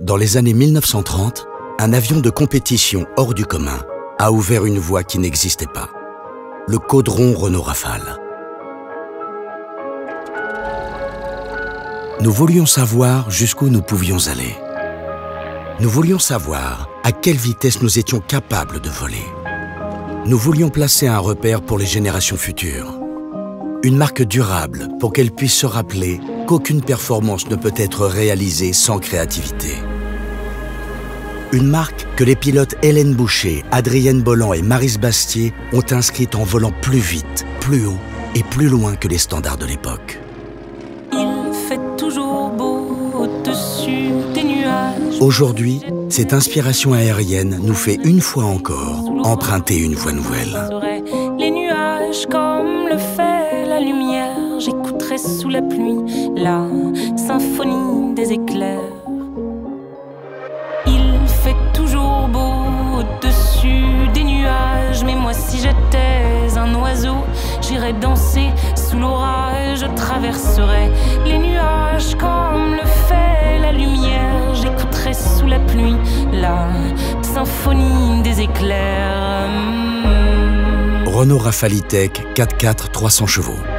Dans les années 1930, un avion de compétition hors du commun a ouvert une voie qui n'existait pas. Le caudron Renault Rafale. Nous voulions savoir jusqu'où nous pouvions aller. Nous voulions savoir à quelle vitesse nous étions capables de voler. Nous voulions placer un repère pour les générations futures. Une marque durable pour qu'elles puissent se rappeler qu'aucune performance ne peut être réalisée sans créativité. Une marque que les pilotes Hélène Boucher, Adrienne Bolland et Maris Bastier ont inscrite en volant plus vite, plus haut et plus loin que les standards de l'époque. Il fait toujours beau au-dessus des nuages. Aujourd'hui, cette inspiration aérienne nous fait une fois encore emprunter une voie nouvelle. J'écouterai sous la pluie la symphonie des éclairs. Il fait toujours beau au-dessus des nuages. Mais moi, si j'étais un oiseau, j'irais danser sous l'orage. Je traverserais les nuages comme le fait la lumière. J'écouterai sous la pluie la symphonie des éclairs. Renault Rafalitech 4x4 300 chevaux.